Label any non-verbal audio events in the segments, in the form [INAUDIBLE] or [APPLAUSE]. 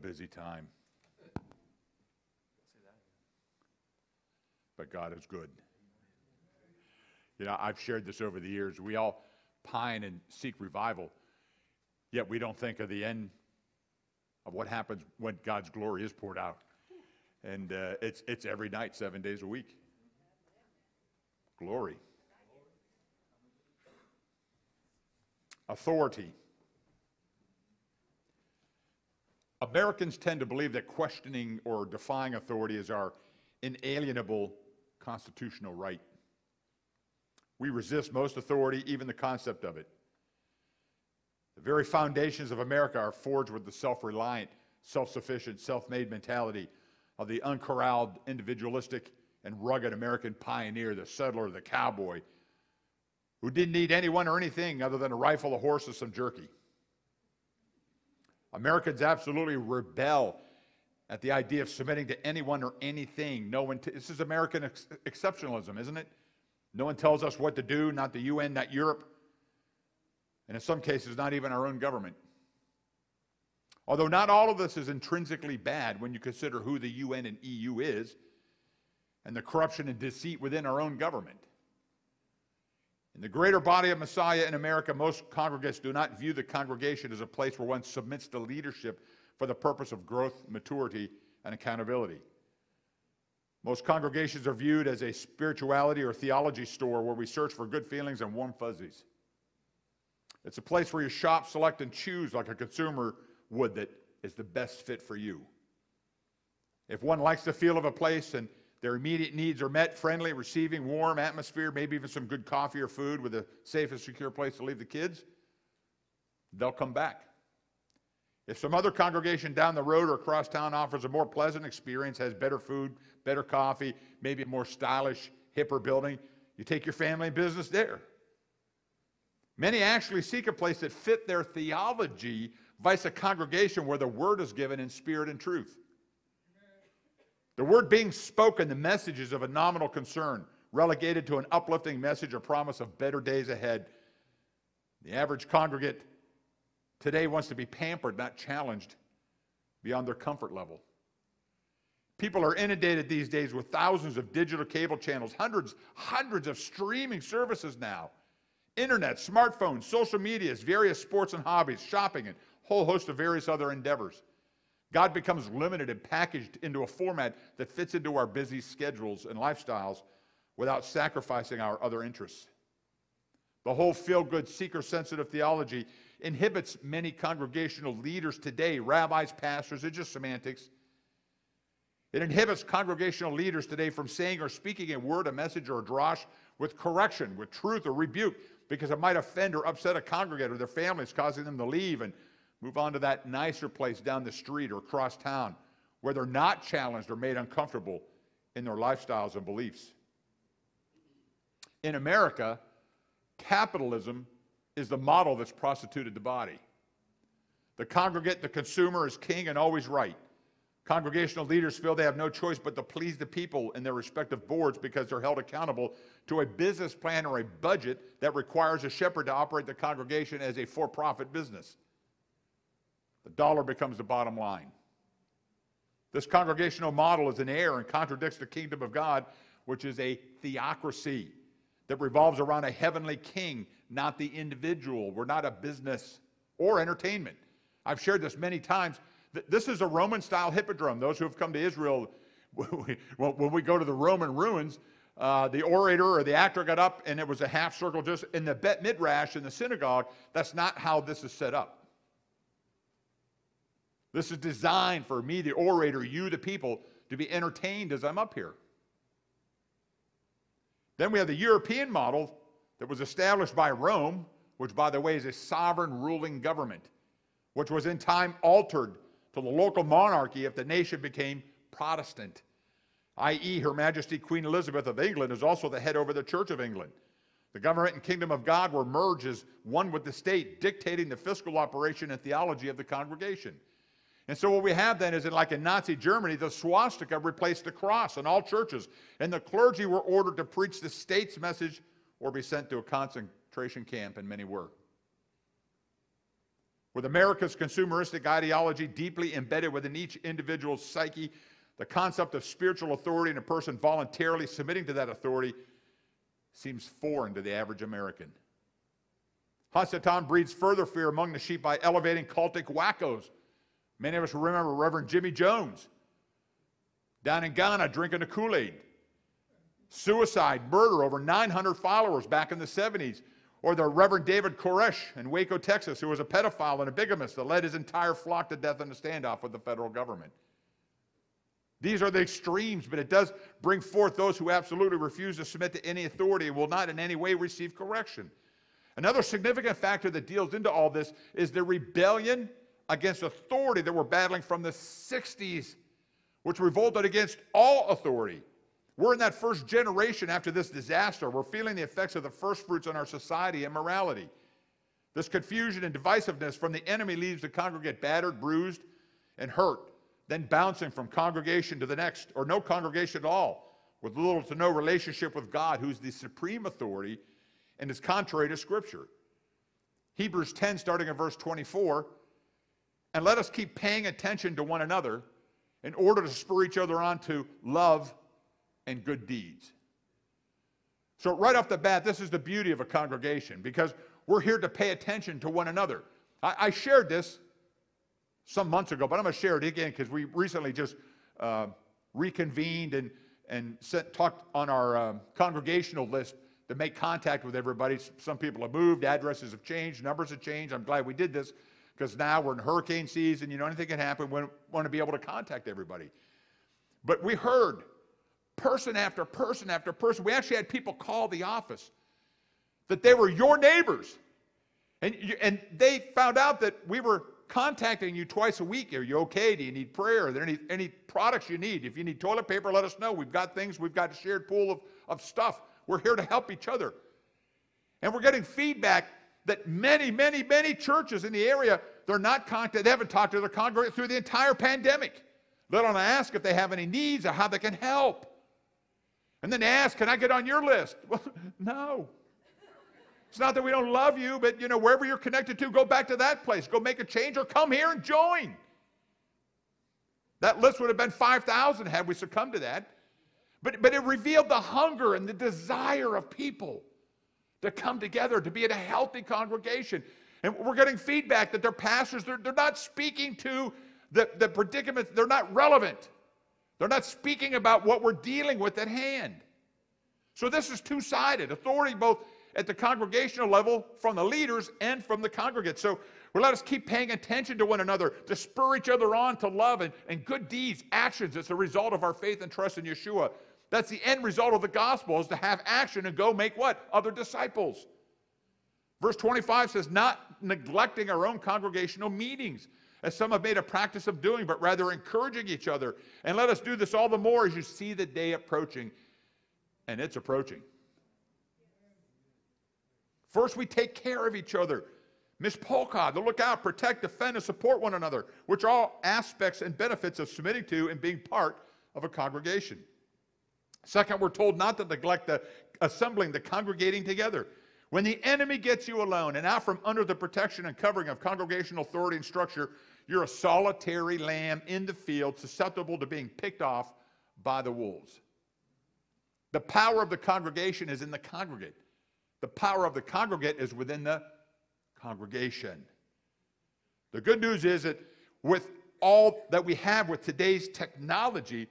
busy time. But God is good. You know, I've shared this over the years. We all pine and seek revival, yet we don't think of the end of what happens when God's glory is poured out. And uh, it's, it's every night, seven days a week. Glory. Authority. Americans tend to believe that questioning or defying authority is our inalienable constitutional right. We resist most authority, even the concept of it. The very foundations of America are forged with the self reliant, self sufficient, self made mentality of the uncorralled, individualistic, and rugged American pioneer, the settler, the cowboy, who didn't need anyone or anything other than a rifle, a horse, or some jerky. Americans absolutely rebel at the idea of submitting to anyone or anything. No one t- this is American ex- exceptionalism, isn't it? No one tells us what to do, not the UN, not Europe, and in some cases, not even our own government. Although not all of this is intrinsically bad when you consider who the UN and EU is and the corruption and deceit within our own government. In the greater body of Messiah in America, most congregates do not view the congregation as a place where one submits to leadership for the purpose of growth, maturity, and accountability. Most congregations are viewed as a spirituality or theology store where we search for good feelings and warm fuzzies. It's a place where you shop, select, and choose like a consumer would that is the best fit for you. If one likes the feel of a place and their immediate needs are met, friendly, receiving, warm atmosphere, maybe even some good coffee or food with a safe and secure place to leave the kids, they'll come back. If some other congregation down the road or across town offers a more pleasant experience, has better food, better coffee, maybe a more stylish, hipper building, you take your family and business there. Many actually seek a place that fit their theology, vice a congregation where the word is given in spirit and truth. The word being spoken, the message is of a nominal concern, relegated to an uplifting message or promise of better days ahead. The average congregate today wants to be pampered, not challenged beyond their comfort level. People are inundated these days with thousands of digital cable channels, hundreds, hundreds of streaming services now. Internet, smartphones, social medias, various sports and hobbies, shopping, and a whole host of various other endeavors. God becomes limited and packaged into a format that fits into our busy schedules and lifestyles without sacrificing our other interests. The whole feel good, seeker sensitive theology inhibits many congregational leaders today, rabbis, pastors, it's just semantics. It inhibits congregational leaders today from saying or speaking a word, a message, or a drosh with correction, with truth or rebuke, because it might offend or upset a congregant or their families, causing them to leave and move on to that nicer place down the street or across town where they're not challenged or made uncomfortable in their lifestyles and beliefs. In America, capitalism is the model that's prostituted the body. The congregant, the consumer, is king and always right. Congregational leaders feel they have no choice but to please the people in their respective boards because they're held accountable to a business plan or a budget that requires a shepherd to operate the congregation as a for profit business. The dollar becomes the bottom line. This congregational model is an error and contradicts the kingdom of God, which is a theocracy that revolves around a heavenly king, not the individual. We're not a business or entertainment. I've shared this many times. This is a Roman style hippodrome. Those who have come to Israel, [LAUGHS] when we go to the Roman ruins, uh, the orator or the actor got up and it was a half circle just in the Bet Midrash in the synagogue. That's not how this is set up. This is designed for me, the orator, you, the people, to be entertained as I'm up here. Then we have the European model that was established by Rome, which, by the way, is a sovereign ruling government, which was in time altered to the local monarchy if the nation became Protestant, i.e., Her Majesty Queen Elizabeth of England is also the head over the Church of England. The government and kingdom of God were merged as one with the state, dictating the fiscal operation and theology of the congregation. And so what we have then is in like in Nazi Germany, the swastika replaced the cross in all churches. And the clergy were ordered to preach the state's message or be sent to a concentration camp, and many were. With America's consumeristic ideology deeply embedded within each individual's psyche, the concept of spiritual authority and a person voluntarily submitting to that authority seems foreign to the average American. Hasatan breeds further fear among the sheep by elevating cultic wackos. Many of us remember Reverend Jimmy Jones down in Guyana drinking the Kool Aid. Suicide, murder, over 900 followers back in the 70s. Or the Reverend David Koresh in Waco, Texas, who was a pedophile and a bigamist that led his entire flock to death in a standoff with the federal government. These are the extremes, but it does bring forth those who absolutely refuse to submit to any authority and will not in any way receive correction. Another significant factor that deals into all this is the rebellion against authority that we're battling from the 60s, which revolted against all authority. We're in that first generation after this disaster. We're feeling the effects of the first fruits on our society and morality. This confusion and divisiveness from the enemy leaves the congregate battered, bruised, and hurt, then bouncing from congregation to the next, or no congregation at all, with little to no relationship with God, who's the supreme authority and is contrary to Scripture. Hebrews 10, starting at verse 24, and let us keep paying attention to one another in order to spur each other on to love and good deeds. So, right off the bat, this is the beauty of a congregation because we're here to pay attention to one another. I, I shared this some months ago, but I'm going to share it again because we recently just uh, reconvened and, and sent, talked on our um, congregational list to make contact with everybody. Some people have moved, addresses have changed, numbers have changed. I'm glad we did this because now we're in hurricane season. You know, anything can happen. We want to be able to contact everybody. But we heard person after person after person. We actually had people call the office that they were your neighbors. And, you, and they found out that we were contacting you twice a week. Are you okay? Do you need prayer? Are there any, any products you need? If you need toilet paper, let us know. We've got things, we've got a shared pool of, of stuff. We're here to help each other. And we're getting feedback that many, many, many churches in the area, they're not contacted, they haven't talked to their congregation through the entire pandemic. Let alone ask if they have any needs or how they can help. And then ask, can I get on your list? [LAUGHS] Well, no. It's not that we don't love you, but you know, wherever you're connected to, go back to that place. Go make a change or come here and join. That list would have been 5,000 had we succumbed to that. But, but it revealed the hunger and the desire of people to come together, to be in a healthy congregation. And we're getting feedback that their pastors, they're, they're not speaking to the, the predicament, they're not relevant. They're not speaking about what we're dealing with at hand. So this is two sided authority, both at the congregational level from the leaders and from the congregate. So we let us keep paying attention to one another, to spur each other on to love and, and good deeds, actions. It's a result of our faith and trust in Yeshua. That's the end result of the gospel is to have action and go make what? Other disciples. Verse 25 says, not neglecting our own congregational meetings as some have made a practice of doing, but rather encouraging each other. And let us do this all the more as you see the day approaching. And it's approaching. First, we take care of each other. Mishpocha, to look out, protect, defend, and support one another, which are all aspects and benefits of submitting to and being part of a congregation. Second, we're told not to neglect the assembling, the congregating together. When the enemy gets you alone and out from under the protection and covering of congregational authority and structure, you're a solitary lamb in the field, susceptible to being picked off by the wolves. The power of the congregation is in the congregate. The power of the congregate is within the congregation. The good news is that with all that we have with today's technology,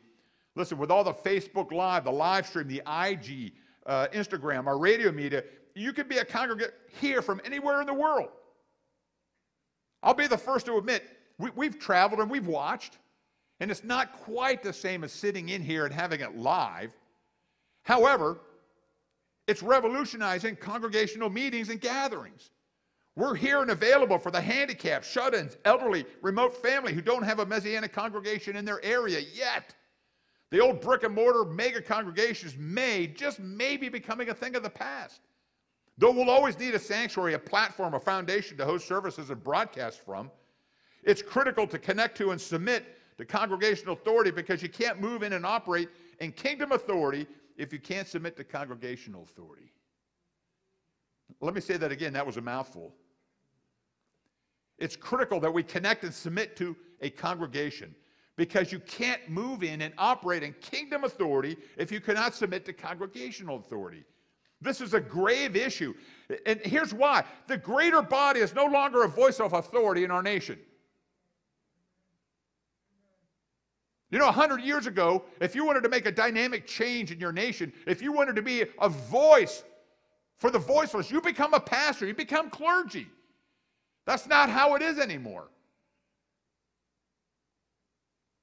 listen, with all the Facebook Live, the live stream, the IG, uh, Instagram, our radio media, you can be a congregate here from anywhere in the world. I'll be the first to admit, we, have traveled and we've watched, and it's not quite the same as sitting in here and having it live. However, it's revolutionizing congregational meetings and gatherings. We're here and available for the handicapped, shut ins, elderly, remote family who don't have a messianic congregation in their area yet. The old brick and mortar mega congregations may, just may be becoming a thing of the past. Though we'll always need a sanctuary, a platform, a foundation to host services and broadcast from, it's critical to connect to and submit to congregational authority because you can't move in and operate in kingdom authority if you can't submit to congregational authority. Let me say that again, that was a mouthful. It's critical that we connect and submit to a congregation because you can't move in and operate in kingdom authority if you cannot submit to congregational authority. This is a grave issue. And here's why the greater body is no longer a voice of authority in our nation. You know, 100 years ago, if you wanted to make a dynamic change in your nation, if you wanted to be a voice for the voiceless, you become a pastor, you become clergy. That's not how it is anymore.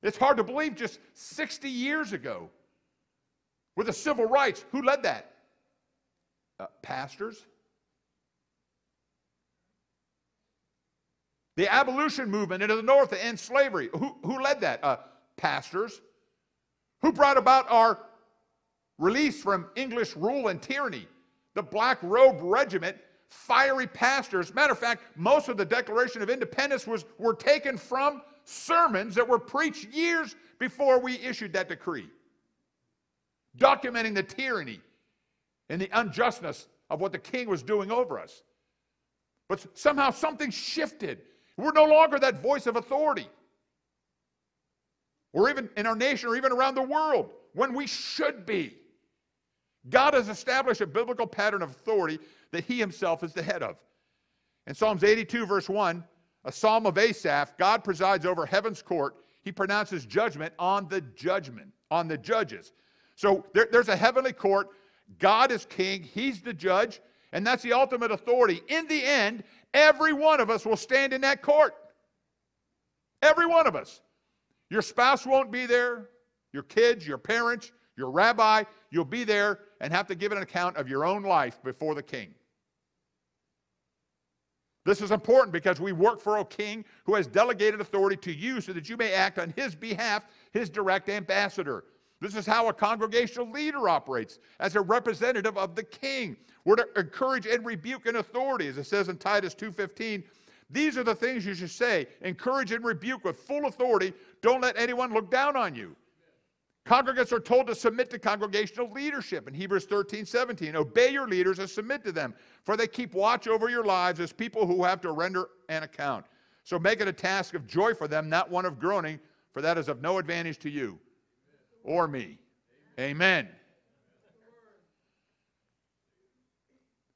It's hard to believe just 60 years ago with the civil rights, who led that? Uh, pastors. The abolition movement into the North to end slavery, who, who led that? Uh, pastors. Who brought about our release from English rule and tyranny? The Black Robe Regiment, fiery pastors. Matter of fact, most of the Declaration of Independence was, were taken from sermons that were preached years before we issued that decree, documenting the tyranny and the unjustness of what the king was doing over us. But somehow something shifted. We're no longer that voice of authority or even in our nation or even around the world when we should be. God has established a biblical pattern of authority that he himself is the head of. In Psalms 82, verse 1, a psalm of Asaph, God presides over heaven's court. He pronounces judgment on the judgment, on the judges. So there, there's a heavenly court. God is king, he's the judge, and that's the ultimate authority. In the end, every one of us will stand in that court. Every one of us. Your spouse won't be there, your kids, your parents, your rabbi, you'll be there and have to give an account of your own life before the king. This is important because we work for a king who has delegated authority to you so that you may act on his behalf, his direct ambassador. This is how a congregational leader operates as a representative of the king. We're to encourage and rebuke an authority, as it says in Titus 2:15. These are the things you should say. Encourage and rebuke with full authority. Don't let anyone look down on you. Congregants are told to submit to congregational leadership in Hebrews 13, 17. Obey your leaders and submit to them, for they keep watch over your lives as people who have to render an account. So make it a task of joy for them, not one of groaning, for that is of no advantage to you or me. Amen.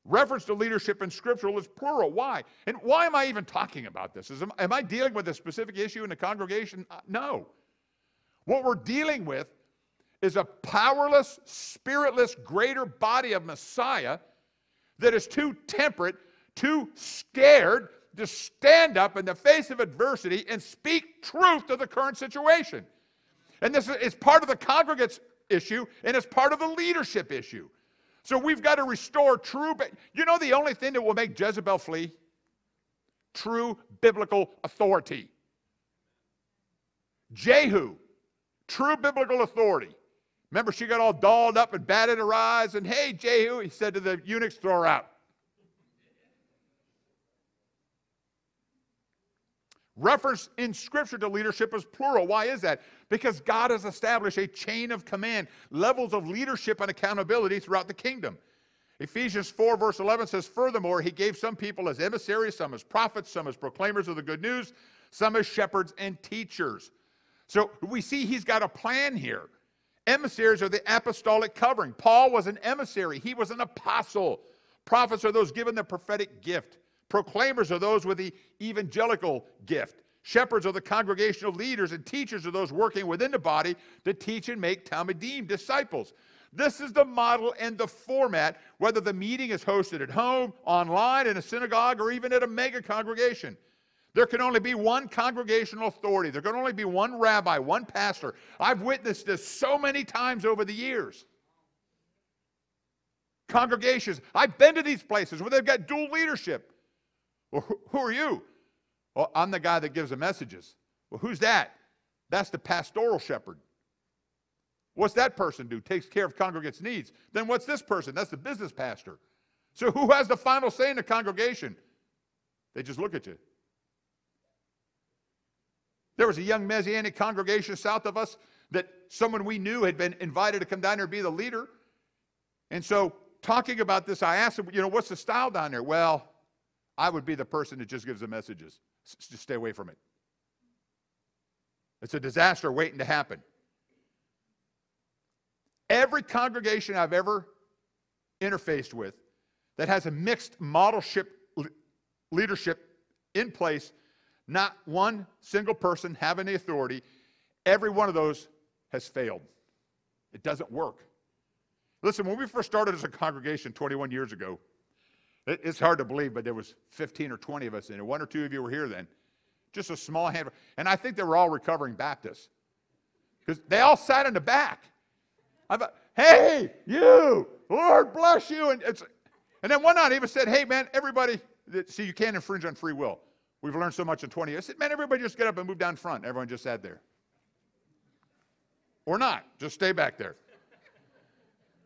Reference to leadership in Scripture is plural. Why? And why am I even talking about this? Is, am I dealing with a specific issue in the congregation? Uh, no. What we're dealing with is a powerless, spiritless, greater body of Messiah that is too temperate, too scared to stand up in the face of adversity and speak truth to the current situation. And this is part of the congregate's issue and it's part of the leadership issue. So we've got to restore true. You know the only thing that will make Jezebel flee? True biblical authority. Jehu, true biblical authority. Remember, she got all dolled up and batted her eyes, and hey, Jehu, he said to the eunuchs, throw her out. Reference in Scripture to leadership is plural. Why is that? Because God has established a chain of command, levels of leadership and accountability throughout the kingdom. Ephesians 4, verse 11 says, Furthermore, he gave some people as emissaries, some as prophets, some as proclaimers of the good news, some as shepherds and teachers. So we see he's got a plan here. Emissaries are the apostolic covering. Paul was an emissary, he was an apostle. Prophets are those given the prophetic gift. Proclaimers are those with the evangelical gift. Shepherds are the congregational leaders, and teachers are those working within the body to teach and make Talmudim, disciples. This is the model and the format, whether the meeting is hosted at home, online, in a synagogue, or even at a mega congregation. There can only be one congregational authority. There can only be one rabbi, one pastor. I've witnessed this so many times over the years. Congregations, I've been to these places where they've got dual leadership. Well, who are you? Well, I'm the guy that gives the messages. Well, who's that? That's the pastoral shepherd. What's that person do? Takes care of congregants' needs. Then what's this person? That's the business pastor. So who has the final say in the congregation? They just look at you. There was a young Messianic congregation south of us that someone we knew had been invited to come down there and be the leader. And so, talking about this, I asked him, you know, what's the style down there? Well, I would be the person that just gives the messages. just stay away from it. It's a disaster waiting to happen. Every congregation I've ever interfaced with that has a mixed modelship leadership in place, not one single person having the authority, every one of those has failed. It doesn't work. Listen, when we first started as a congregation 21 years ago, it's hard to believe, but there was 15 or 20 of us in it. One or two of you were here then. Just a small handful. And I think they were all recovering Baptists. Because they all sat in the back. I thought, hey, you, Lord bless you. And, it's, and then one night I even said, hey, man, everybody, see, you can't infringe on free will. We've learned so much in 20 years. I said, man, everybody just get up and move down front. Everyone just sat there. Or not, just stay back there.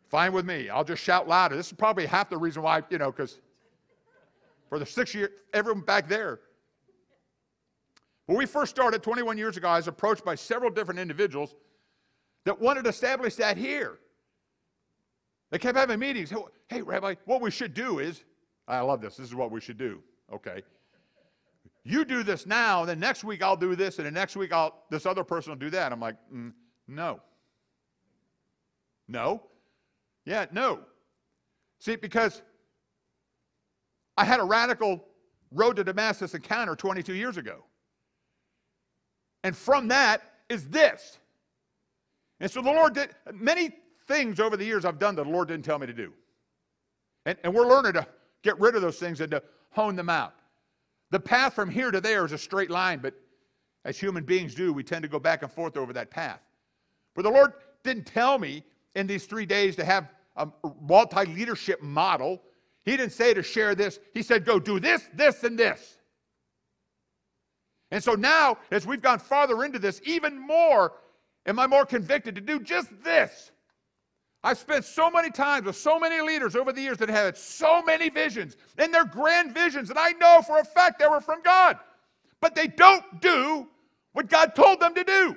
Fine with me. I'll just shout louder. This is probably half the reason why, you know, because for the six years, everyone back there. When we first started 21 years ago, I was approached by several different individuals that wanted to establish that here. They kept having meetings. Hey, Rabbi, what we should do is, I love this. This is what we should do. Okay. You do this now, then next week I'll do this, and then next week I'll this other person will do that. I'm like, mm, no. No. Yeah, no. See, because I had a radical road to Damascus encounter 22 years ago. And from that is this. And so the Lord did many things over the years I've done that the Lord didn't tell me to do. And, and we're learning to get rid of those things and to hone them out. The path from here to there is a straight line, but as human beings do, we tend to go back and forth over that path. But the Lord didn't tell me in these three days to have a multi leadership model. He didn't say to share this. He said, go do this, this, and this. And so now, as we've gone farther into this, even more am I more convicted to do just this. I've spent so many times with so many leaders over the years that have had so many visions, and they're grand visions, and I know for a fact they were from God. But they don't do what God told them to do.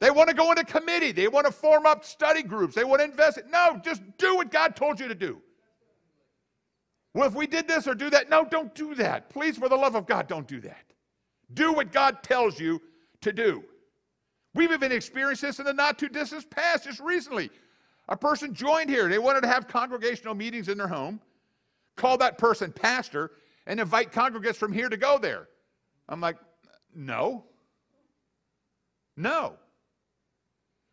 They want to go into committee. They want to form up study groups. They want to invest. No, just do what God told you to do. Well, if we did this or do that, no, don't do that. Please, for the love of God, don't do that. Do what God tells you to do. We've even experienced this in the not too distant past, just recently. A person joined here. They wanted to have congregational meetings in their home, call that person pastor, and invite congregants from here to go there. I'm like, no. No.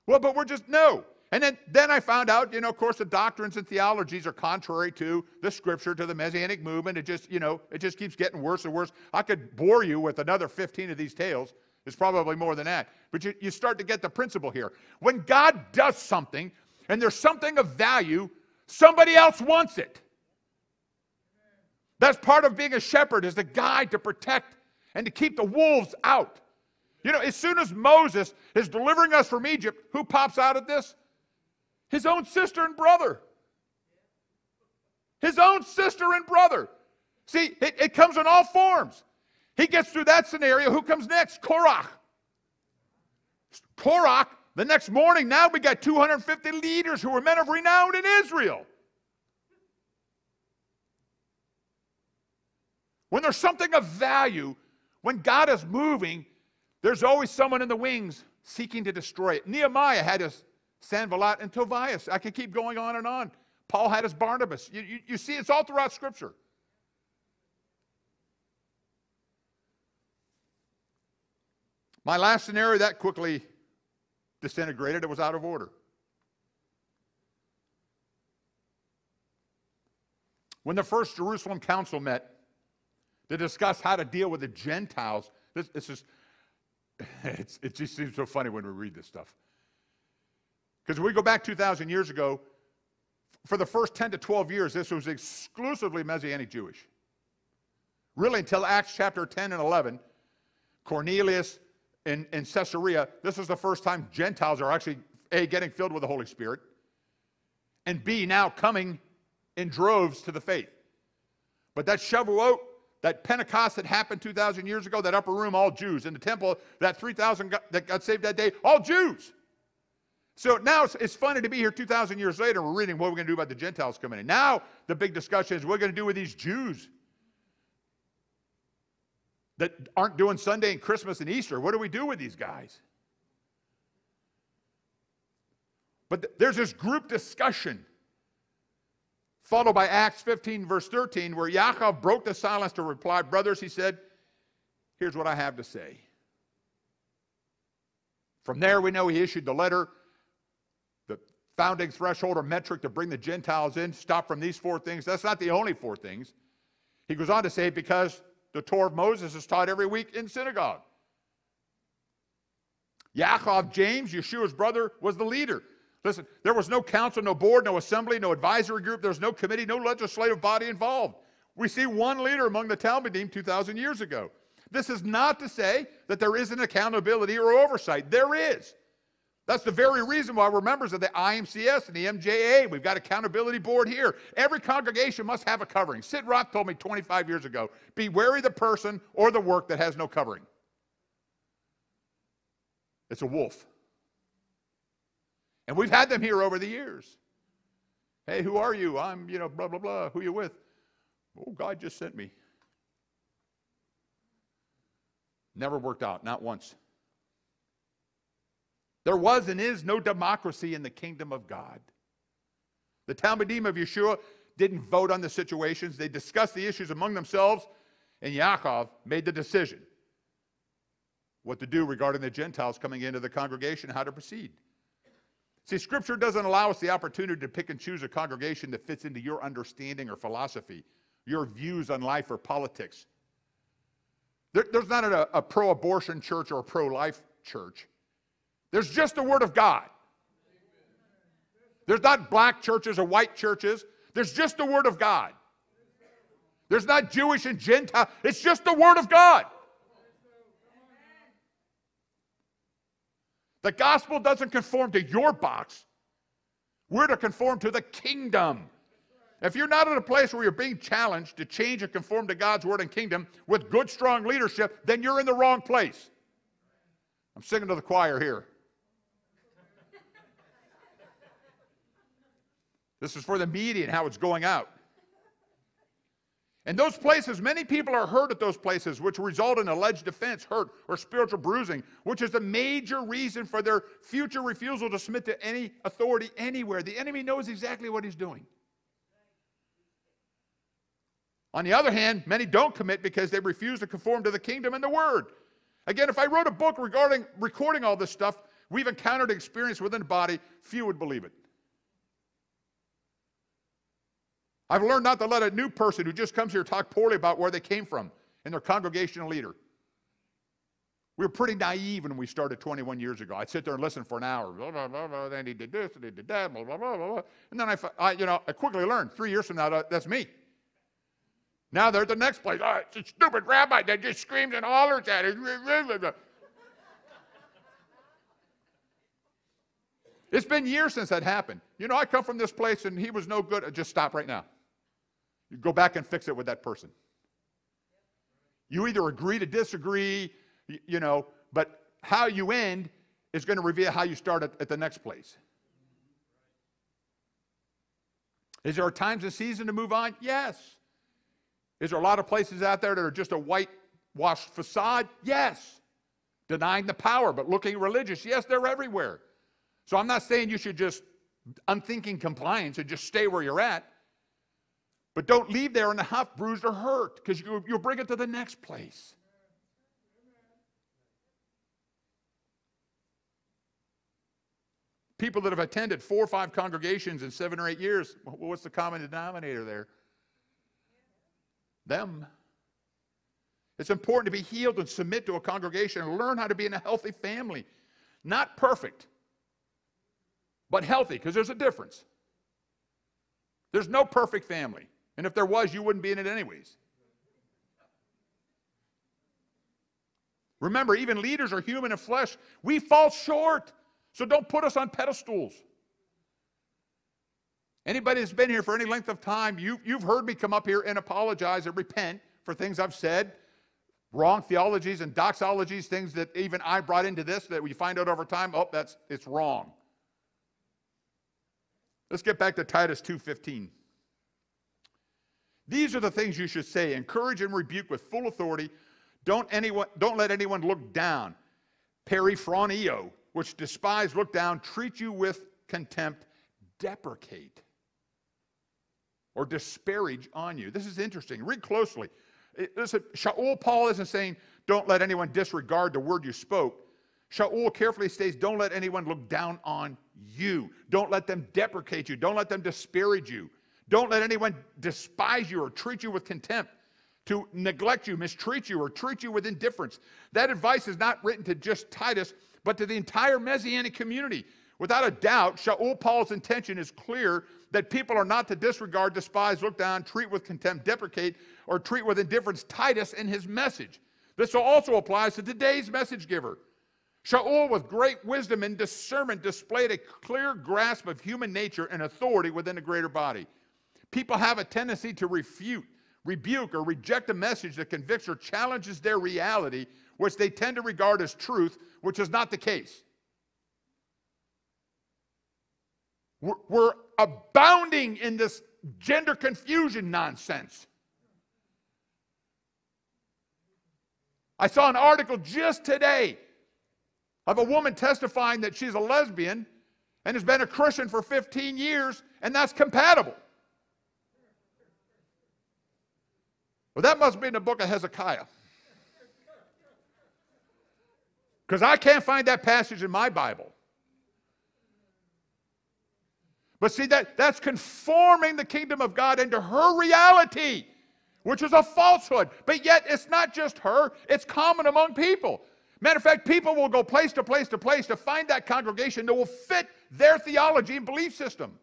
Well, but we're just, no. And then, then I found out, you know, of course, the doctrines and theologies are contrary to the scripture, to the Messianic movement. It just, you know, it just keeps getting worse and worse. I could bore you with another 15 of these tales. It's probably more than that. But you, you start to get the principle here. When God does something and there's something of value, somebody else wants it. That's part of being a shepherd is the guide to protect and to keep the wolves out. You know, as soon as Moses is delivering us from Egypt, who pops out of this? His own sister and brother. His own sister and brother. See, it, it comes in all forms. He gets through that scenario. Who comes next? Korach. Korach, the next morning, now we got 250 leaders who were men of renown in Israel. When there's something of value, when God is moving, there's always someone in the wings seeking to destroy it. Nehemiah had his Sanballat and Tobias. I could keep going on and on. Paul had his Barnabas. You, you, you see, it's all throughout Scripture. My last scenario, that quickly disintegrated. It was out of order. When the first Jerusalem council met to discuss how to deal with the Gentiles, this, this is [LAUGHS] it just seems so funny when we read this stuff. Because we go back 2,000 years ago, for the first 10 to 12 years, this was exclusively Messianic Jewish. Really, until Acts chapter 10 and 11, Cornelius in, in Caesarea, this was the first time Gentiles are actually, A, getting filled with the Holy Spirit, and B, now coming in droves to the faith. But that Shavuot that Pentecost that happened 2,000 years ago, that upper room, all Jews. In the temple, that 3,000 that got saved that day, all Jews. So now it's, it's funny to be here 2,000 years later. and We're reading what we're going to do about the Gentiles coming in. Now the big discussion is what we're going to do with these Jews. that aren't doing Sunday and Christmas and Easter. What do we do with these guys? But th- there's this group discussion, followed by Acts 15, verse 13, where Yaakov broke the silence to reply, Brothers, he said, Here's what I have to say. From there, we know he issued the letter, founding threshold or metric to bring the Gentiles in. Stop from these four things. That's not the only four things. He goes on to say, because the Torah of Moses is taught every week in synagogue. Yaakov, James, Yeshua's brother, was the leader. Listen, there was no council, no board, no assembly, no advisory group. There was no committee, no legislative body involved. We see one leader among the Talmudim 2,000 years ago. This is not to say that there isn't accountability or oversight. There is. That's the very reason why we're members of the IMCS and the MJA. We've got accountability board here. Every congregation must have a covering. Sid Roth told me 25 years ago, be wary of the person or the work that has no covering. It's a wolf. And we've had them here over the years. Hey, who are you? I'm, you know, blah, blah, blah. Who you with? Oh, God just sent me. Never worked out, not once. There was and is no democracy in the kingdom of God. The Talmudim of Yeshua didn't vote on the situations, they discussed the issues among themselves, and Yaakov made the decision what to do regarding the Gentiles coming into the congregation, how to proceed. See, Scripture doesn't allow us the opportunity to pick and choose a congregation that fits into your understanding or philosophy, your views on life or politics. There, there's not a, a pro abortion church or a pro life church. There's just the Word of God. There's not black churches or white churches. There's just the Word of God. There's not Jewish and Gentile. It's just the Word of God. The gospel doesn't conform to your box. We're to conform to the kingdom. If you're not at a place where you're being challenged to change and conform to God's word and kingdom with good, strong leadership, then you're in the wrong place. I'm singing to the choir here. This is for the media and how it's going out. In those places, many people are hurt at those places, which result in alleged offense, hurt, or spiritual bruising, which is the major reason for their future refusal to submit to any authority anywhere. The enemy knows exactly what he's doing. On the other hand, many don't commit because they refuse to conform to the kingdom and the word. Again, if I wrote a book regarding recording all this stuff, we've encountered experience within the body, few would believe it. I've learned not to let a new person who just comes here talk poorly about where they came from and their congregational leader. We were pretty naive when we started 21 years ago. I'd sit there and listen for an hour. Blah, blah, blah, blah. Then he did this, and he did that, blah, blah, blah, blah. And then I, I, you know, I quickly learned three years from now, that's me. Now they're at the next place. Oh, it's a stupid rabbi that just screams and hollers at it. [LAUGHS] It's been years since that happened. You know, I come from this place and he was no good. Just stop right now. You go back and fix it with that person. You either agree to disagree, you know, but how you end is going to reveal how you start at, at the next place. Is there times and season to move on? Yes. Is there a lot of places out there that are just a whitewashed facade? Yes. Denying the power, but looking religious? Yes, they're everywhere. So I'm not saying you should just unthinking compliance and just stay where you're at. But don't leave there in a huff, bruised, or hurt, because you, you'll bring it to the next place. People that have attended four or five congregations in seven or eight years, what's the common denominator there? them. It's important to be healed and submit to a congregation and learn how to be in a healthy family. Not perfect, but healthy, because there's a difference. There's no perfect family. And if there was, you wouldn't be in it anyways. Remember, even leaders are human and flesh. We fall short. So don't put us on pedestals. Anybody that's been here for any length of time, you, you've heard me come up here and apologize and repent for things I've said, wrong theologies and doxologies, things that even I brought into this that we find out over time, oh, that's it's wrong. Let's get back to Titus 2:15. These are the things you should say, encourage and rebuke with full authority. Don't, anyone, don't let anyone look down. Periphroneo, which despise, look down, treat you with contempt, deprecate, or disparage on you. This is interesting. Read closely. Listen, Shaul Paul isn't saying, don't let anyone disregard the word you spoke. Shaul carefully states, don't let anyone look down on you. Don't let them deprecate you. Don't let them disparage you. Don't let anyone despise you or treat you with contempt, to neglect you, mistreat you, or treat you with indifference. That advice is not written to just Titus, but to the entire Messianic community. Without a doubt, Shaul Paul's intention is clear that people are not to disregard, despise, look down, treat with contempt, deprecate, or treat with indifference Titus and his message. This also applies to today's message giver. Shaul, with great wisdom and discernment, displayed a clear grasp of human nature and authority within a greater body. People have a tendency to refute, rebuke, or reject a message that convicts or challenges their reality, which they tend to regard as truth, which is not the case. We're, we're abounding in this gender confusion nonsense. I saw an article just today of a woman testifying that she's a lesbian and has been a Christian for 15 years, and that's compatible. Well, that must be in the book of Hezekiah. Because I can't find that passage in my Bible. But see, that, that's conforming the kingdom of God into her reality, which is a falsehood. But yet, it's not just her, it's common among people. Matter of fact, people will go place to place to place to find that congregation that will fit their theology and belief system.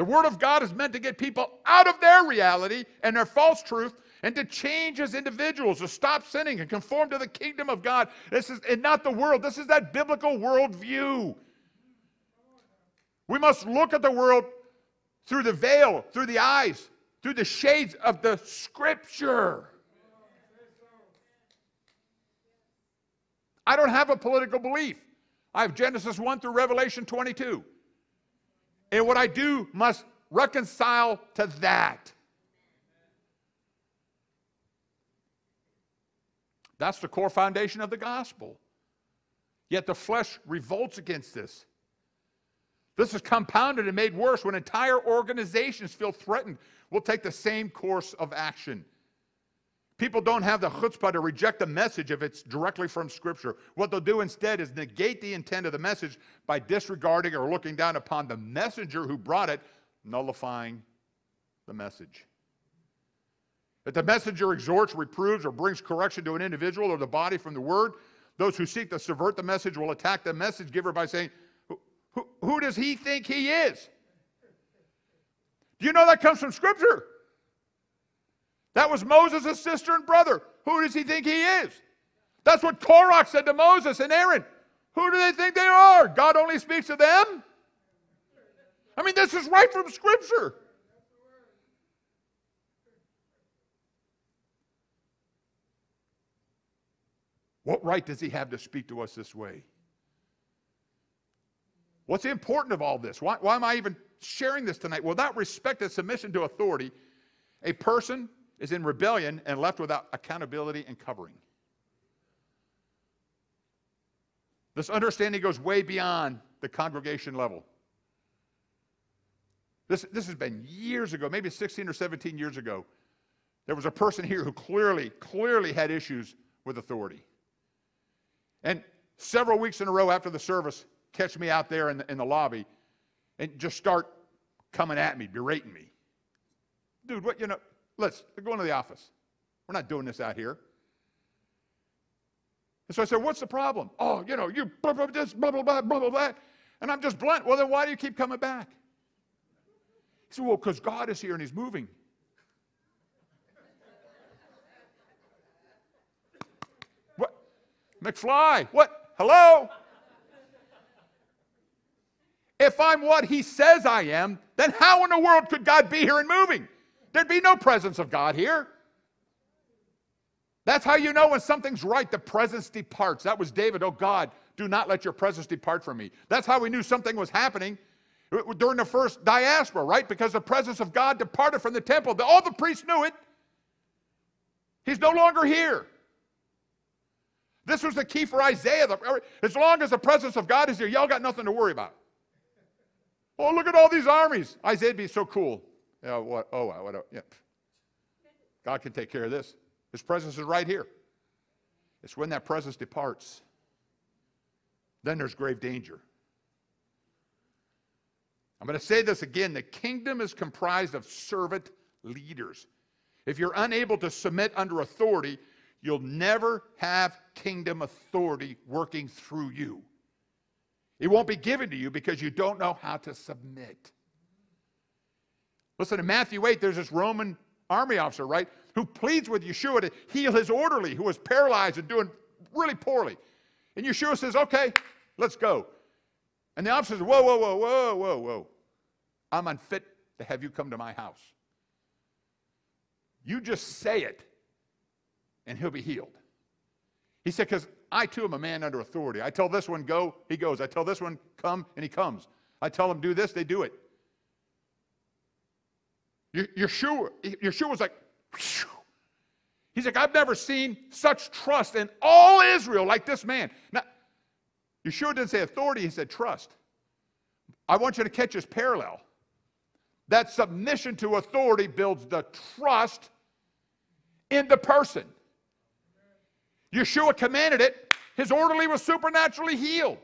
The Word of God is meant to get people out of their reality and their false truth and to change as individuals, to stop sinning and conform to the kingdom of God. This is and not the world. This is that biblical worldview. We must look at the world through the veil, through the eyes, through the shades of the scripture. I don't have a political belief. I have Genesis 1 through Revelation 22. And what I do must reconcile to that. That's the core foundation of the gospel. Yet the flesh revolts against this. This is compounded and made worse when entire organizations feel threatened. We'll take the same course of action. People don't have the chutzpah to reject the message if it's directly from Scripture. What they'll do instead is negate the intent of the message by disregarding or looking down upon the messenger who brought it, nullifying the message. If the messenger exhorts, reproves, or brings correction to an individual or the body from the word, those who seek to subvert the message will attack the message giver by saying, who, who, who does he think he is? Do you know that comes from Scripture? That was Moses' sister and brother. Who does he think he is? That's what Korach said to Moses and Aaron. Who do they think they are? God only speaks to them? I mean, this is right from Scripture. What right does he have to speak to us this way? What's important of all this? Why, why am I even sharing this tonight? Without respect and submission to authority, a person is in rebellion and left without accountability and covering. This understanding goes way beyond the congregation level. This, this has been years ago, maybe 16 or 17 years ago. There was a person here who clearly, clearly had issues with authority. And several weeks in a row after the service, catch me out there in the, in the lobby and just start coming at me, berating me. Dude, what, you know, Let's go into the office. We're not doing this out here. And so I said, What's the problem? Oh, you know, you blah, blah, this, blah, blah, blah, blah, blah, blah. And I'm just blunt. Well, then why do you keep coming back? He said, Well, because God is here and He's moving. what? McFly, what? Hello? If I'm what He says I am, then how in the world could God be here and moving? There'd be no presence of God here. That's how you know when something's right, the presence departs. That was David. Oh God, do not let your presence depart from me. That's how we knew something was happening during the first diaspora, right? Because the presence of God departed from the temple. All the priests knew it. He's no longer here. This was the key for Isaiah. As long as the presence of God is here, y'all got nothing to worry about. Oh, look at all these armies. Isaiah'd be so cool. Yeah, what? Oh, what? Oh, yeah. God can take care of this. His presence is right here. It's when that presence departs, then there's grave danger. I'm going to say this again the kingdom is comprised of servant leaders. If you're unable to submit under authority, you'll never have kingdom authority working through you. It won't be given to you because you don't know how to submit. Listen, in Matthew 8, there's this Roman army officer, right, who pleads with Yeshua to heal his orderly who was paralyzed and doing really poorly. And Yeshua says, okay, let's go. And the officer says, whoa, whoa, whoa, whoa, whoa, whoa. I'm unfit to have you come to my house. You just say it, and he'll be healed. He said, because I too am a man under authority. I tell this one, go, he goes. I tell this one, come, and he comes. I tell them, do this, they do it. Yeshua, Yeshua was like, Phew. he's like, I've never seen such trust in all Israel like this man. Now, Yeshua didn't say authority, he said trust. I want you to catch this parallel. That submission to authority builds the trust in the person. Yeshua commanded it, his orderly was supernaturally healed.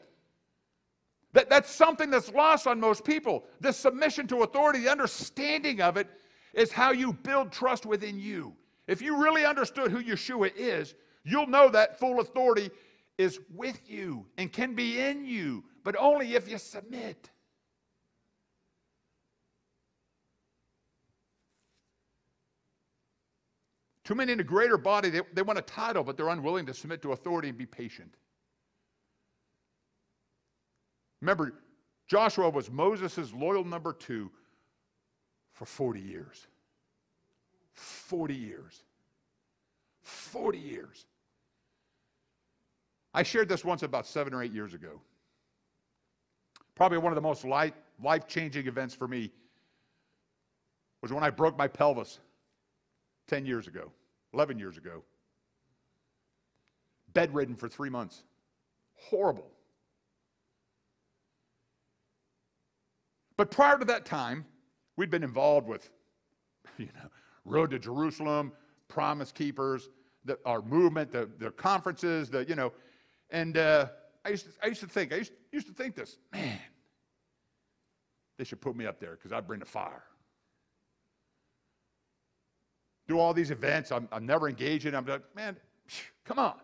That, that's something that's lost on most people. The submission to authority, the understanding of it, is how you build trust within you. If you really understood who Yeshua is, you'll know that full authority is with you and can be in you, but only if you submit. Too many in the greater body, they, they want a title, but they're unwilling to submit to authority and be patient. Remember, Joshua was Moses' loyal number two for 40 years. 40 years. 40 years. I shared this once about seven or eight years ago. Probably one of the most life changing events for me was when I broke my pelvis 10 years ago, 11 years ago. Bedridden for three months. Horrible. But prior to that time, we'd been involved with, [LAUGHS] you know, Road to Jerusalem, Promise Keepers, the, our movement, the, the conferences, the, you know, and uh, I, used to, I used to think, I used, used to think this, man, they should put me up there because I'd bring the fire. Do all these events, I'm, I'm never engaging. I'm like, man, come on.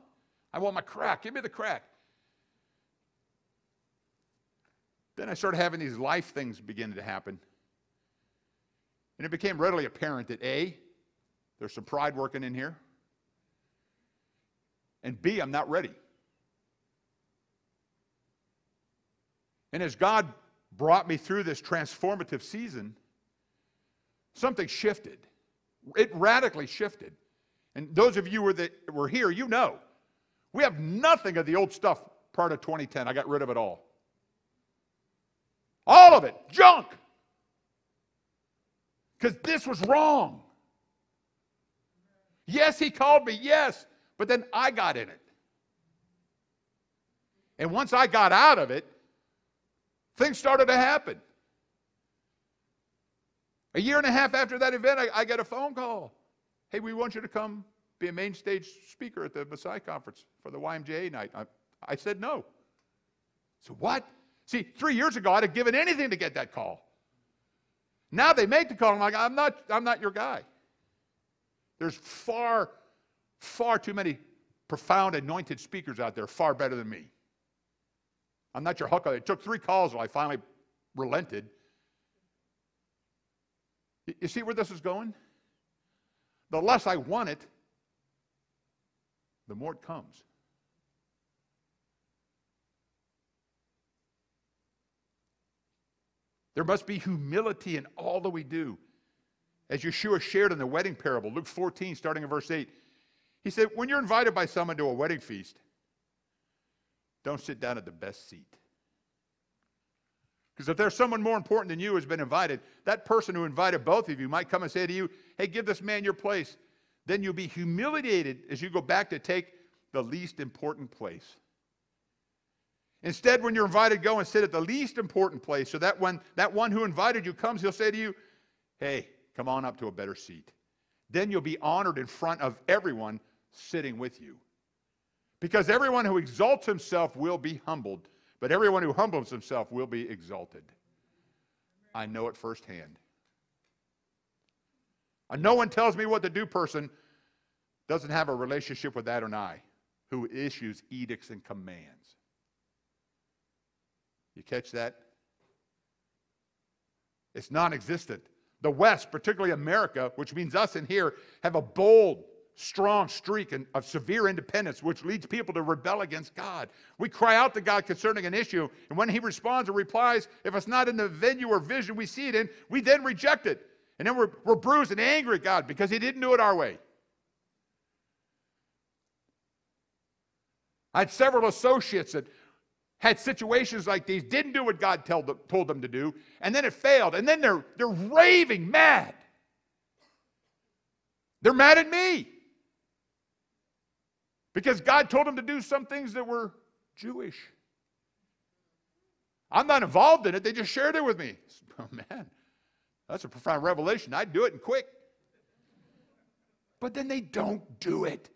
I want my crack. Give me the crack. Then I started having these life things begin to happen. And it became readily apparent that A, there's some pride working in here. And B, I'm not ready. And as God brought me through this transformative season, something shifted. It radically shifted. And those of you that were here, you know. We have nothing of the old stuff part of 2010. I got rid of it all. All of it, junk. Because this was wrong. Yes, he called me, yes, but then I got in it. And once I got out of it, things started to happen. A year and a half after that event, I, I get a phone call. Hey, we want you to come be a main stage speaker at the Messiah conference for the YMJA night. I, I said no. So what? See, three years ago, I'd have given anything to get that call. Now they make the call. I'm like, I'm not, I'm not your guy. There's far, far too many profound anointed speakers out there, far better than me. I'm not your hook. It took three calls till I finally relented. You see where this is going? The less I want it, the more it comes. There must be humility in all that we do. As Yeshua shared in the wedding parable, Luke 14, starting in verse 8, he said, When you're invited by someone to a wedding feast, don't sit down at the best seat. Because if there's someone more important than you who's been invited, that person who invited both of you might come and say to you, Hey, give this man your place. then you'll be humiliated as you go back to take the least important place. Instead, when you're invited, go and sit at the least important place so that when that one who invited you comes, he'll say to you, Hey, come on up to a better seat. Then you'll be honored in front of everyone sitting with you. Because everyone who exalts himself will be humbled, but everyone who humbles himself will be exalted. I know it firsthand. A no one tells me what to do person doesn't have a relationship with Adonai, who issues edicts and commands. You catch that? It's non existent. The West, particularly America, which means us in here, have a bold, strong streak of severe independence, which leads people to rebel against God. We cry out to God concerning an issue, and when He responds or replies, if it's not in the venue or vision we see it in, we then reject it. And then we're, we're bruised and angry at God because He didn't do it our way. I had several associates that had situations like these, didn't do what God told them, told them to do, and then it failed, and then they're, they're raving mad. They're mad at me because God told them to do some things that were Jewish. I'm not involved in it, they just shared it with me. [LAUGHS] Oh, man, that's a profound revelation. I'd do it and quick. But then they don't do it.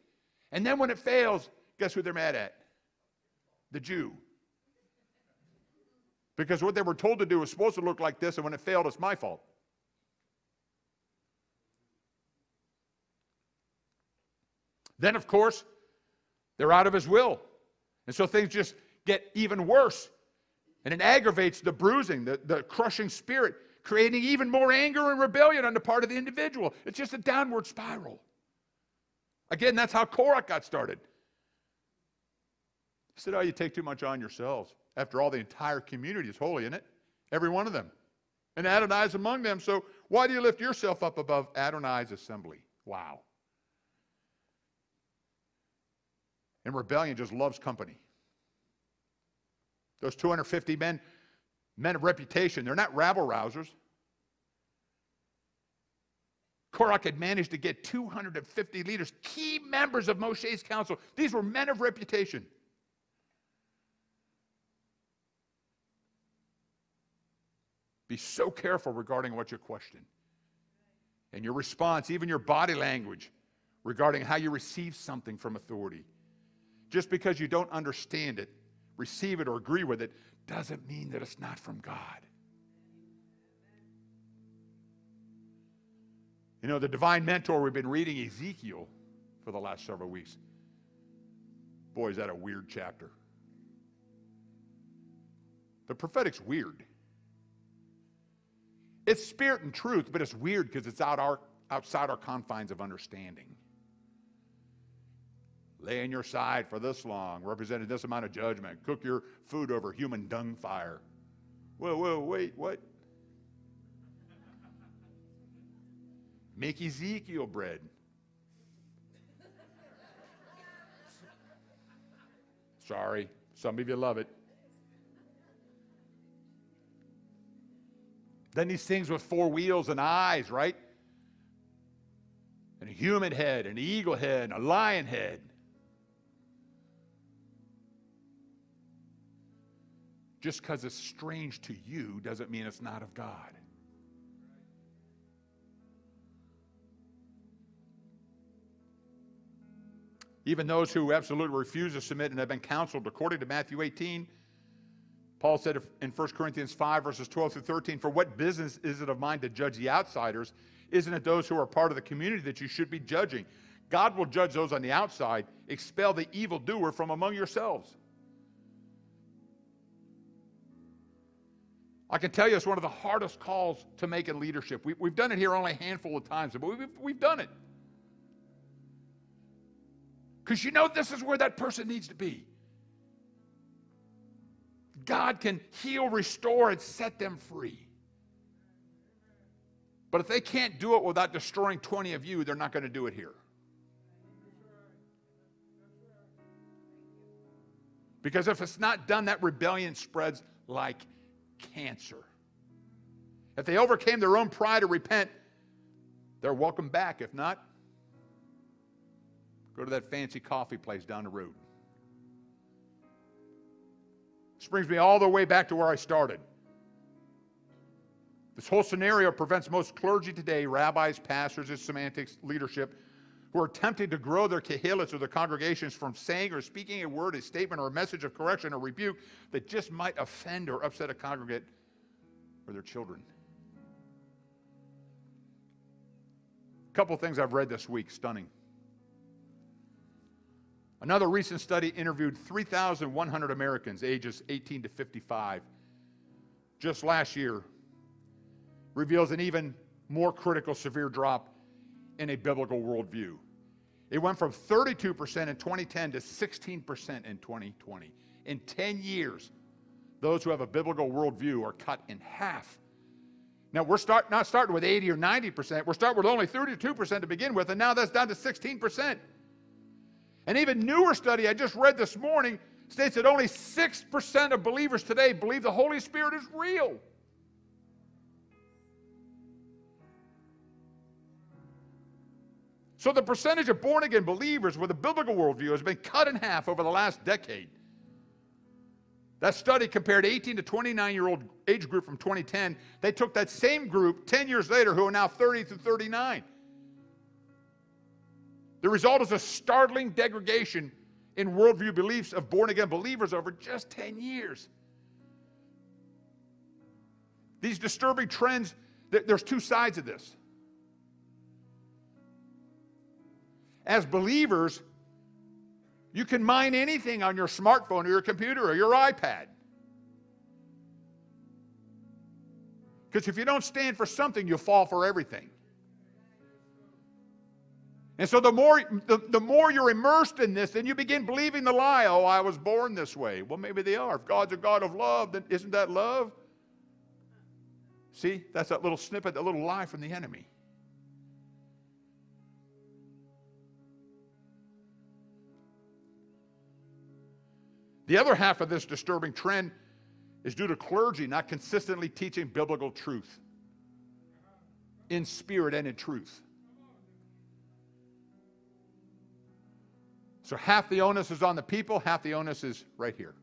And then when it fails, guess who they're mad at? The Jew. Because what they were told to do was supposed to look like this, and when it failed, it's my fault. Then, of course, they're out of his will. And so things just get even worse. And it aggravates the bruising, the, the crushing spirit, creating even more anger and rebellion on the part of the individual. It's just a downward spiral. Again, that's how Korah got started. He said, Oh, you take too much on yourselves. After all, the entire community is holy, isn't it? Every one of them. And Adonai is among them. So why do you lift yourself up above Adonai's assembly? Wow. And rebellion just loves company. Those 250 men, men of reputation, they're not rabble rousers. Korach had managed to get 250 leaders, key members of Moshe's council. These were men of reputation. Be so careful regarding what you question. And your response, even your body language regarding how you receive something from authority. Just because you don't understand it, receive it, or agree with it, doesn't mean that it's not from God. You know, the divine mentor, we've been reading Ezekiel for the last several weeks. Boy, is that a weird chapter. The prophetic's weird. It's spirit and truth, but it's weird because it's out our, outside our confines of understanding. Lay in your side for this long, represented this amount of judgment. Cook your food over human dung fire. Whoa, whoa, wait, what? Make Ezekiel bread. Sorry, some of you love it. Then these things with four wheels and eyes, right? And a human head, and an eagle head, and a lion head. Just because it's strange to you doesn't mean it's not of God. Even those who absolutely refuse to submit and have been counseled according to Matthew 18 Paul said in 1 Corinthians 5, verses 12 through 13, For what business is it of mine to judge the outsiders? Isn't it those who are part of the community that you should be judging? God will judge those on the outside. Expel the evildoer from among yourselves. I can tell you it's one of the hardest calls to make in leadership. We, have done it here only a handful of times, but we've, we've done it. Because you know this is where that person needs to be. God can heal, restore, and set them free. But if they can't do it without destroying 20 of you, they're not going to do it here. Because if it's not done, that rebellion spreads like cancer. If they overcame their own pride or repent, they're welcome back. If not, Go to that fancy coffee place down the road. This brings me all the way back to where I started. This whole scenario prevents most clergy today, rabbis, pastors, and semantics leadership, who are attempting to grow their kahillas or their congregations from saying or speaking a word, a statement, or a message of correction or rebuke that just might offend or upset a congregate or their children. A couple things I've read this week, stunning. Another recent study interviewed 3,100 Americans ages 18 to 55 just last year, reveals an even more critical, severe drop in a biblical worldview. It went from 32% in 2010 to 16% in 2020. In 10 years, those who have a biblical worldview are cut in half. Now, we're start, not starting with 80 or 90%. We're starting with only 32% to begin with, and now that's down to 16%. An even newer study I just read this morning states that only 6% of believers today believe the Holy Spirit is real. So the percentage of born again believers with a biblical worldview has been cut in half over the last decade. That study compared 18 to 29 year old age group from 2010. They took that same group 10 years later, who are now 30 to 39. The result is a startling degradation in worldview beliefs of born again believers over just 10 years. These disturbing trends, there's two sides of this. As believers, you can mine anything on your smartphone or your computer or your iPad. Because if you don't stand for something, you'll fall for everything. And so the more, the, the more you're immersed in this, then you begin believing the lie, oh, I was born this way. Well, maybe they are. If God's a God of love, then isn't that love? See, that's that little snippet, that little lie from the enemy. The other half of this disturbing trend is due to clergy not consistently teaching biblical truth in spirit and in truth. So half the onus is on the people, half the onus is right here.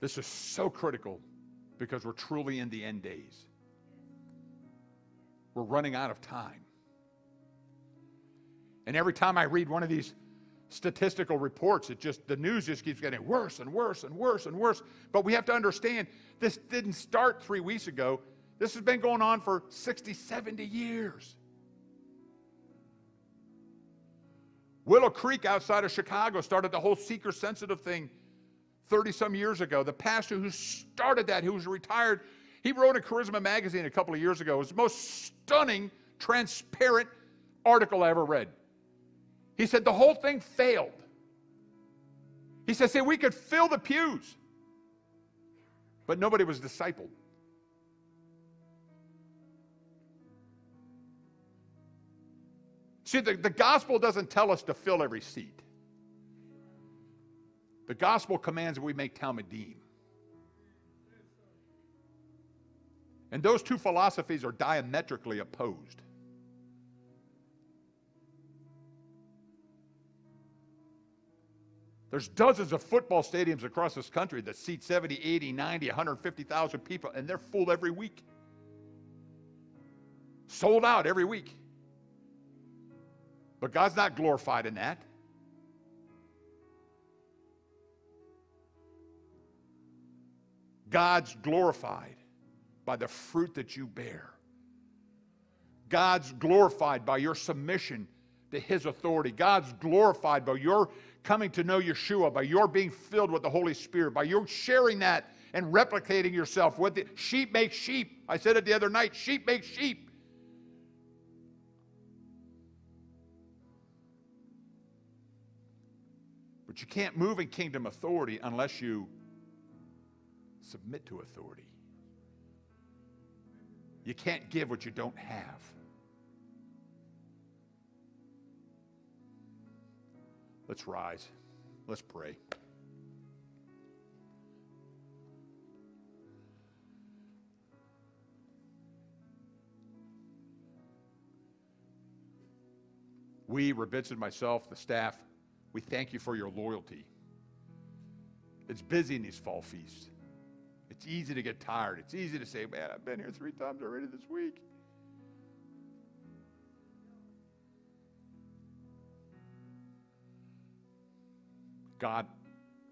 This is so critical because we're truly in the end days. We're running out of time. And every time I read one of these statistical reports, it just the news just keeps getting worse and worse and worse and worse. But we have to understand this didn't start three weeks ago. This has been going on for 60, 70 years. Willow Creek outside of Chicago started the whole seeker sensitive thing 30 some years ago. The pastor who started that, who was retired, he wrote in Charisma Magazine a couple of years ago. It was the most stunning, transparent article I ever read. He said the whole thing failed. He said, see, we could fill the pews, but nobody was discipled. See, the, the gospel doesn't tell us to fill every seat. The gospel commands that we make Talmidim. And those two philosophies are diametrically opposed. There's dozens of football stadiums across this country that seat 70, 80, 90, 150,000 people, and they're full every week. Sold out every week. But God's not glorified in that. God's glorified by the fruit that you bear. God's glorified by your submission to His authority. God's glorified by your coming to know Yeshua, by your being filled with the Holy Spirit, by your sharing that and replicating yourself. with it. sheep make sheep. I said it the other night. Sheep make sheep. But you can't move in kingdom authority unless you submit to authority. You can't give what you don't have. Let's rise. Let's pray. We, Rabitz and myself, the staff, we thank you for your loyalty. It's busy in these fall feasts. It's easy to get tired. It's easy to say, man, I've been here three times already this week. God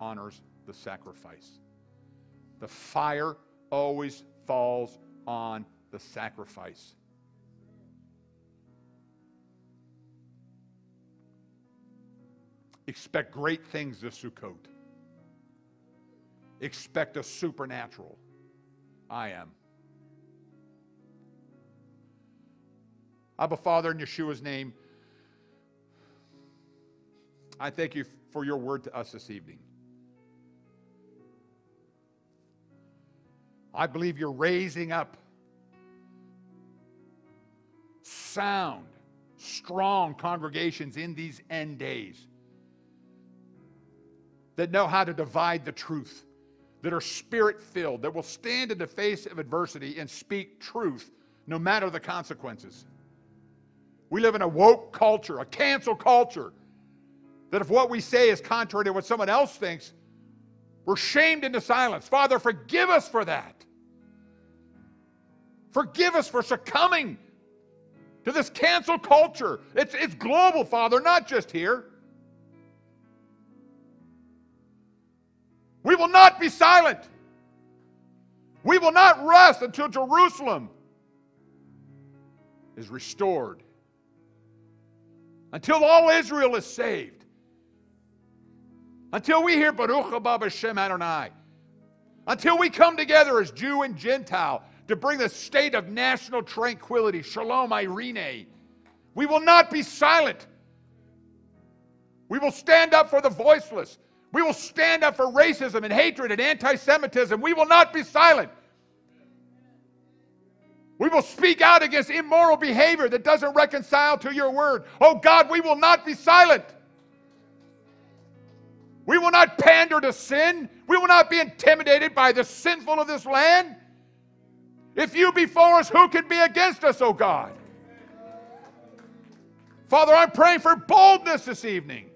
honors the sacrifice. The fire always falls on the sacrifice. Expect great things this Sukkot. Expect a supernatural. I am. Abba Father, in Yeshua's name, I thank you for your word to us this evening. I believe you're raising up sound, strong congregations in these end days that know how to divide the truth, that are spirit filled, that will stand in the face of adversity and speak truth no matter the consequences. We live in a woke culture, a cancel culture, that if what we say is contrary to what someone else thinks, we're shamed into silence. Father, forgive us for that. Forgive us for succumbing to this cancel culture. It's, it's global, Father, not just here. We will not be silent. We will not rest until Jerusalem is restored, until all Israel is saved, until we hear Baruch haba b'shem Adonai, until we come together as Jew and Gentile to bring the state of national tranquility, Shalom Irene. We will not be silent. We will stand up for the voiceless. We will stand up for racism and hatred and anti Semitism. We will not be silent. We will speak out against immoral behavior that doesn't reconcile to your word. Oh God, we will not be silent. We will not pander to sin. We will not be intimidated by the sinful of this land. If you be for us, who can be against us, oh God? Father, I'm praying for boldness this evening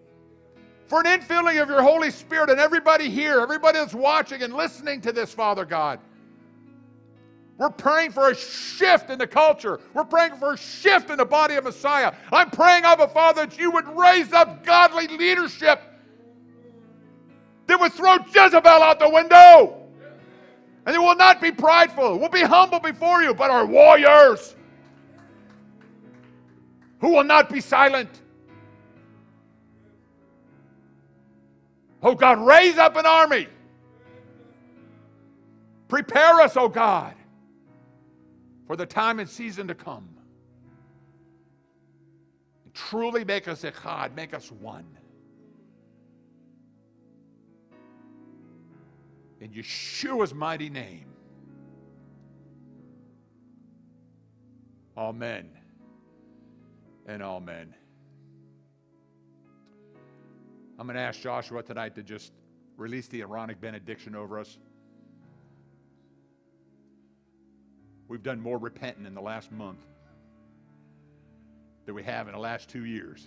for an infilling of your Holy Spirit and everybody here, everybody that's watching and listening to this, Father God. We're praying for a shift in the culture. We're praying for a shift in the body of Messiah. I'm praying, Abba Father, that you would raise up godly leadership that would throw Jezebel out the window. And they will not be prideful. We'll be humble before you, but are warriors who will not be silent. Oh God, raise up an army. Prepare us, oh God, for the time and season to come. And truly make us echad, make us one. In Yeshua's mighty name. Amen and amen. I'm going to ask Joshua tonight to just release the Aaronic benediction over us. We've done more repenting in the last month than we have in the last two years.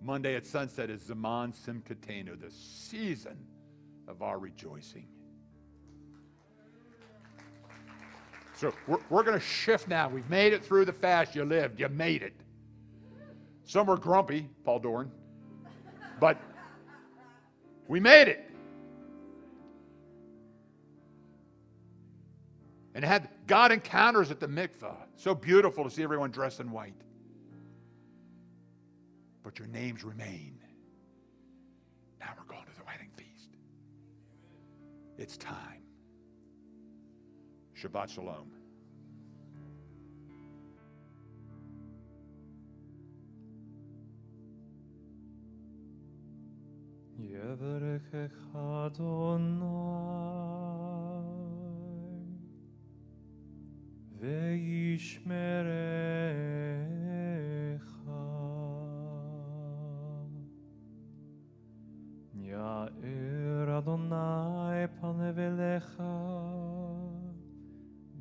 Monday at sunset is Zman Simchateinu, the season of our rejoicing. So we're, we're going to shift now. We've made it through the fast. You lived. You made it. Some were grumpy, Paul Doran, but we made it. And had God encounters at the mikvah. So beautiful to see everyone dressed in white. But your names remain. Now we're going to the wedding feast. It's time. Shabbat Shalom. Yevrekech Adonai Ve'yishmerecha Ya'er Adonai panav elecha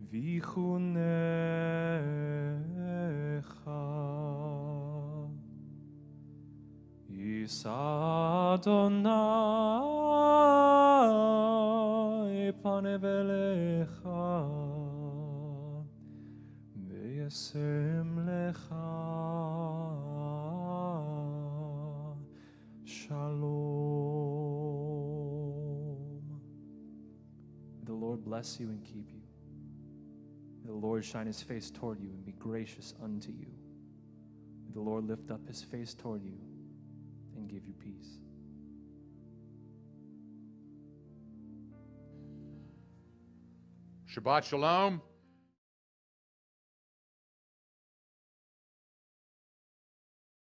Vichunecha Praise Adonai panevelecha lecha shalom. The Lord bless you and keep you. The Lord shine his face toward you and be gracious unto you. The Lord lift up his face toward you give you peace. Shabbat Shalom.